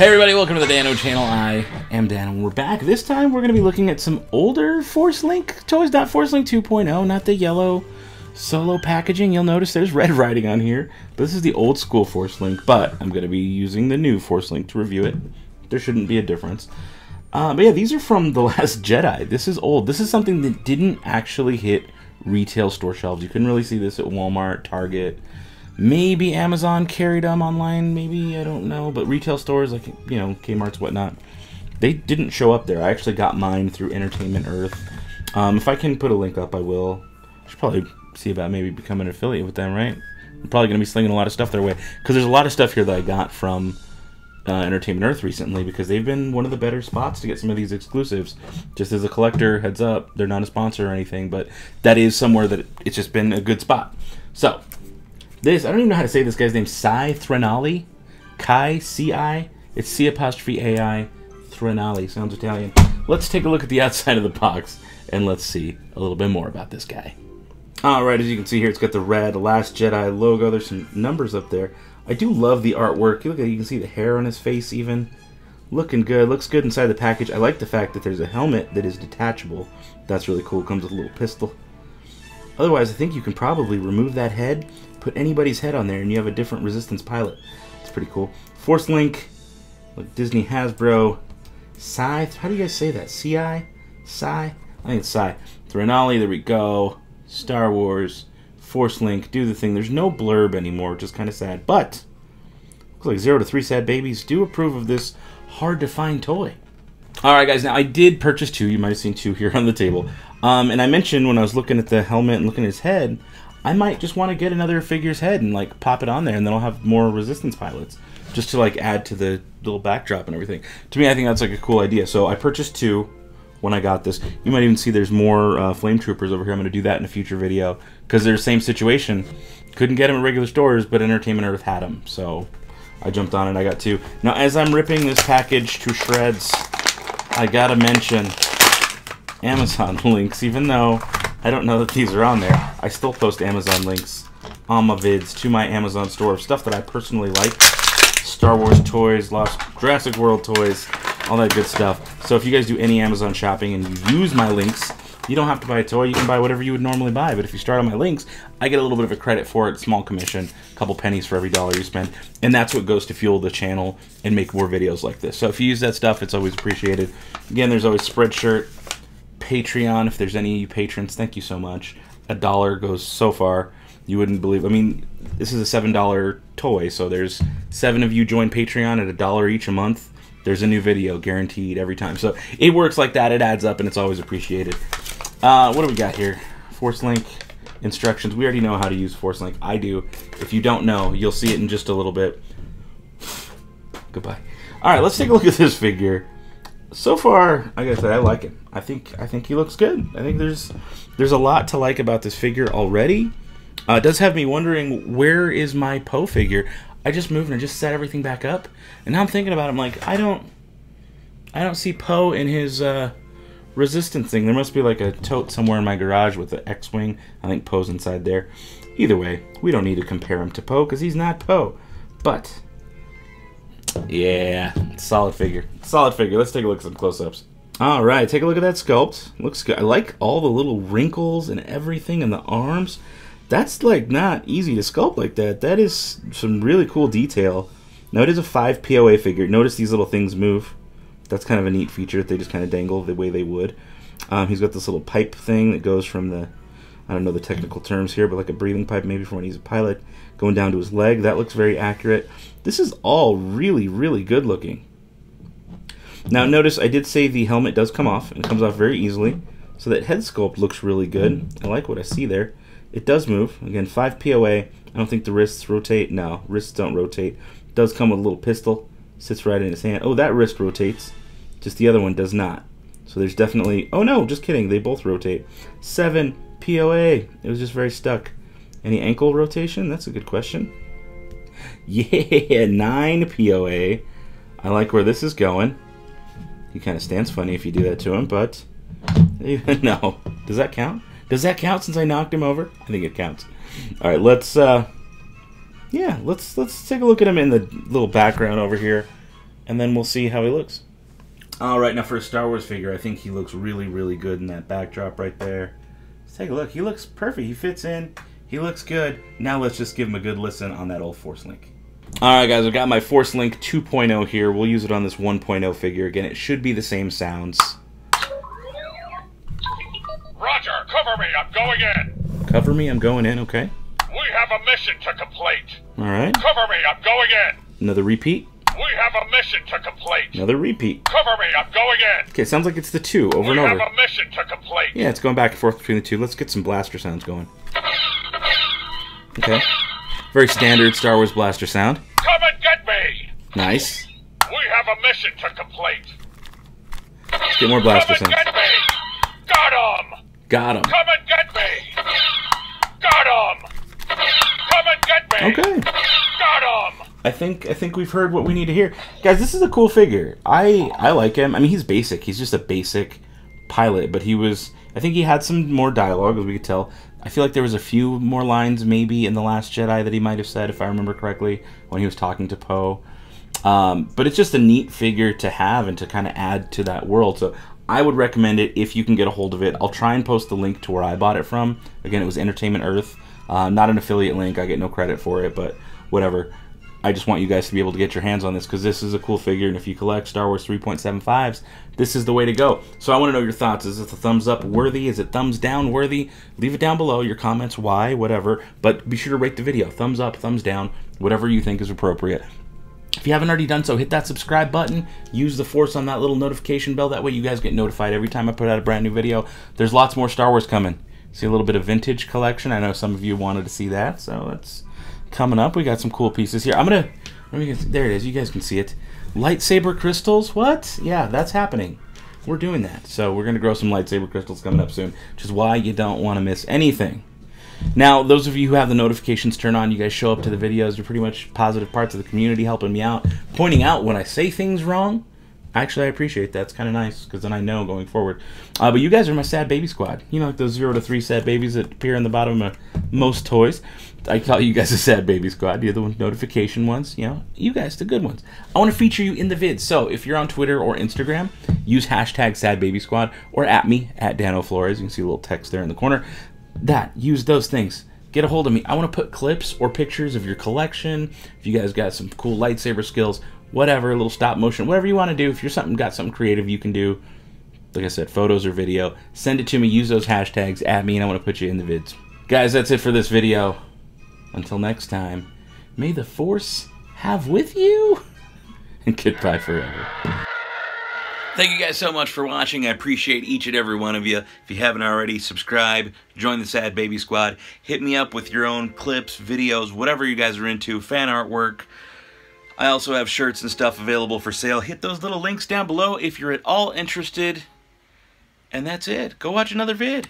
Hey everybody, welcome to the Dan-O channel. I am Dan and we're back. This time we're going to be looking at some older Force Link toys, not Force Link 2.0, not the yellow solo packaging. You'll notice there's red writing on here. but This is the old school Force Link, but I'm going to be using the new Force Link to review it. There shouldn't be a difference. Uh, but yeah, these are from The Last Jedi. This is old. This is something that didn't actually hit retail store shelves. You couldn't really see this at Walmart, Target, maybe Amazon carried them online. Maybe I don't know, but retail stores like you know Kmart's whatnot, they didn't show up there. I actually got mine through Entertainment Earth. Um, if I can put a link up, I will. I should probably see about maybe becoming an affiliate with them, right? I'm probably going to be slinging a lot of stuff their way because there's a lot of stuff here that I got from uh, Entertainment Earth recently because they've been one of the better spots to get some of these exclusives. Just as a collector, heads up, they're not a sponsor or anything, but that is somewhere that it's just been a good spot. So, this, I don't even know how to say this guy's name, Cy Threnalli? Kai, C-I? It's C apostrophe A-I, Threnalli, sounds Italian. Let's take a look at the outside of the box and let's see a little bit more about this guy. Alright, as you can see here, it's got the red Last Jedi logo. There's some numbers up there. I do love the artwork. Look at you can see the hair on his face even. Looking good. Looks good inside the package. I like the fact that there's a helmet that is detachable. That's really cool. Comes with a little pistol. Otherwise, I think you can probably remove that head, put anybody's head on there, and you have a different Resistance pilot. It's pretty cool. Force Link, like Disney Hasbro, Scythe. How do you guys say that? Ci? Psy? I think it's Psy. Threnalli, there we go. Star Wars. Force Link, do the thing. There's no blurb anymore, which is kind of sad. But, looks like zero to three sad babies do approve of this hard to find toy. Alright guys, now I did purchase two. You might have seen two here on the table. Um, and I mentioned when I was looking at the helmet and looking at his head, I might just want to get another figure's head and like pop it on there and then I'll have more resistance pilots. Just to like add to the little backdrop and everything. To me, I think that's like a cool idea. So I purchased two when I got this. You might even see there's more uh, Flame Troopers over here. I'm going to do that in a future video because they're the same situation. Couldn't get them at regular stores, but Entertainment Earth had them. So I jumped on it. I got two. Now, as I'm ripping this package to shreds, I got to mention Amazon links. Even though I don't know that these are on there, I still post Amazon links on my vids to my Amazon store of stuff that I personally like. Star Wars toys, Lost Jurassic World toys, all that good stuff. So if you guys do any Amazon shopping and you use my links, you don't have to buy a toy. You can buy whatever you would normally buy. But if you start on my links, I get a little bit of a credit for it, small commission, a couple pennies for every dollar you spend. And that's what goes to fuel the channel and make more videos like this. So if you use that stuff, it's always appreciated. Again, there's always Spreadshirt, Patreon. If there's any patrons, thank you so much. A dollar goes so far. You wouldn't believe. I mean, this is a $7 toy. So there's seven of you join Patreon at a dollar each a month there's a new video guaranteed every time. So it works like that. It adds up and it's always appreciated. Uh, what do we got here? Force Link instructions. We already know how to use Force Link. I do. If you don't know, you'll see it in just a little bit. Goodbye. All right, let's take a look at this figure. So far, I said, I like it. I think I think he looks good. I think there's there's a lot to like about this figure already. Uh, it does have me wondering where is my Poe figure. I just moved and I just set everything back up, and now I'm thinking about it. I'm like, I don't, I don't see Poe in his uh, resistance thing. There must be like a tote somewhere in my garage with the X-wing. I think Poe's inside there. Either way, we don't need to compare him to Poe because he's not Poe. But yeah, solid figure, solid figure. Let's take a look at some close-ups. All right, take a look at that sculpt. Looks good. I like all the little wrinkles and everything in the arms that's like not easy to sculpt like that. That is some really cool detail. Now it is a 5 POA figure. Notice these little things move. That's kind of a neat feature. They just kind of dangle the way they would. Um, he's got this little pipe thing that goes from the, I don't know the technical terms here, but like a breathing pipe maybe from when he's a pilot, going down to his leg. That looks very accurate. This is all really, really good looking. Now notice I did say the helmet does come off, and it comes off very easily. So that head sculpt looks really good. I like what I see there. It does move. Again, 5 POA. I don't think the wrists rotate. No, wrists don't rotate. It does come with a little pistol. Sits right in his hand. Oh, that wrist rotates. Just the other one does not. So there's definitely... Oh, no, just kidding. They both rotate. 7 POA. It was just very stuck. Any ankle rotation? That's a good question. Yeah, 9 POA. I like where this is going. He kind of stands funny if you do that to him, but... no. Does that count? Does that count since I knocked him over? I think it counts. All right, let's uh yeah, let's let's take a look at him in the little background over here. and then we'll see how he looks. All right, now for a Star Wars figure, I think he looks really, really good in that backdrop right there. Let's take a look. He looks perfect. He fits in. He looks good. Now let's just give him a good listen on that old Force Link. All right, guys, I've got my Force Link 2.0 here. We'll use it on this 1.0 figure. Again, it should be the same sounds. Roger, cover me. I'm going in. Cover me. I'm going in. Okay. We have a mission to complete. All right. Cover me. I'm going in. Another repeat. We have a mission to complete. Another repeat. Cover me. I'm going in. Okay, sounds like it's the two over We and over. have a mission to complete. Yeah, it's going back and forth between the two. Let's get some blaster sounds going. Okay. Very standard Star Wars blaster sound. Come and get me. Nice. We have a mission to complete. Let's get more blaster Come and sounds. get me. Got him. Got him. Come and get me. Got him. Come and get me. Okay. Got him. I think I think we've heard what we need to hear. Guys, this is a cool figure. I I like him. I mean, he's basic. He's just a basic pilot, but he was I think he had some more dialogue as we could tell. I feel like there was a few more lines maybe in the last Jedi that he might have said if I remember correctly when he was talking to Poe. Um, but it's just a neat figure to have and to kind of add to that world. So I would recommend it if you can get a hold of it. I'll try and post the link to where I bought it from. Again, it was Entertainment Earth, uh, not an affiliate link. I get no credit for it, but whatever. I just want you guys to be able to get your hands on this because this is a cool figure, and if you collect Star Wars 3.75s, this is the way to go. So I want to know your thoughts. Is this a thumbs up worthy? Is it thumbs down worthy? Leave it down below, your comments, why, whatever. But be sure to rate the video. Thumbs up, thumbs down, whatever you think is appropriate. If you haven't already done so, hit that subscribe button. Use the force on that little notification bell. That way you guys get notified every time I put out a brand new video. There's lots more Star Wars coming. See a little bit of vintage collection. I know some of you wanted to see that, so that's coming up. We got some cool pieces here. I'm gonna. There it is. You guys can see it. Lightsaber crystals. What? Yeah, that's happening. We're doing that. So we're gonna grow some lightsaber crystals coming up soon, which is why you don't want to miss anything. Now, those of you who have the notifications turned on, you guys show up to the videos. You're pretty much positive parts of the community, helping me out, pointing out when I say things wrong. Actually, I appreciate that. It's kind of nice because then I know going forward. Uh, but you guys are my sad baby squad. You know, like those zero to three sad babies that appear in the bottom of most toys. I call you guys a sad baby squad. The notification ones. You know, you guys, the good ones. I want to feature you in the vids. So if you're on Twitter or Instagram, use hashtag sad baby squad or at me at Dano Florez. You can see a little text there in the corner. That use those things. Get a hold of me. I want to put clips or pictures of your collection. If you guys got some cool lightsaber skills, whatever, a little stop motion, whatever you want to do. If you're something got something creative you can do, like I said, photos or video, send it to me. Use those hashtags at me, and I want to put you in the vids. Guys, that's it for this video. Until next time, may the force have with you, and goodbye forever. Thank you guys so much for watching. I appreciate each and every one of you. If you haven't already, subscribe, join the Sad Baby Squad. Hit me up with your own clips, videos, whatever you guys are into, fan artwork. I also have shirts and stuff available for sale. Hit those little links down below if you're at all interested. And that's it. Go watch another vid.